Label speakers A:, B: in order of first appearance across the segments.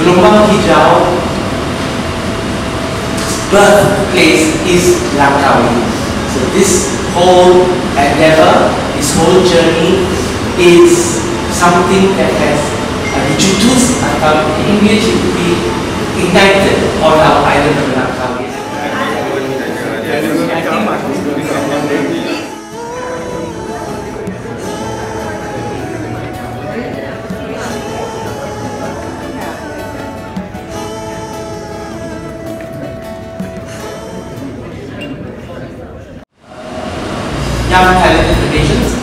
A: Gelombang Hijau birthplace is Langkawi. So this whole endeavor, this whole journey is something that has dijutus atau in English it would be ignited on our island of Langkawi. Young talented Malaysians.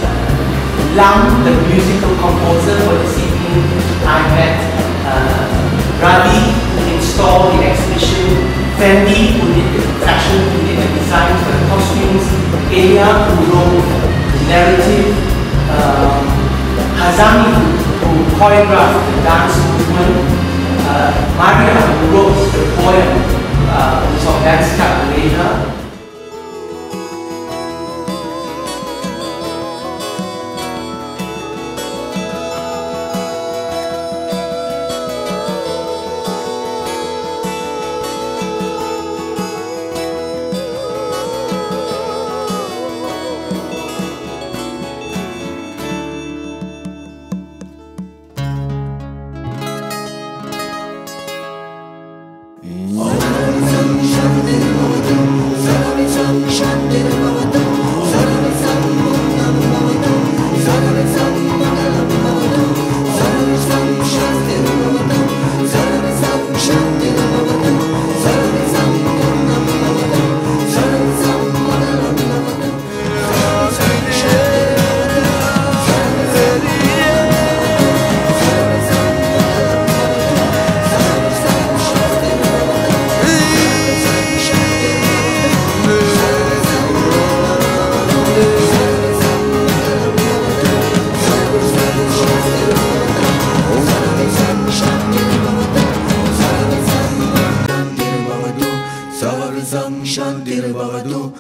A: Lam, the musical composer for this evening, I met uh, Ravi, who installed the exhibition, Fendi, who did the fashion, who did the designs for the costumes, Elia, who wrote the narrative, um, Hazami, who, choreographed the dance movement, uh, Maria, who wrote the poem, uh, the song Dance Cup Malaysia,
B: Sarasang Shantir Bhavatu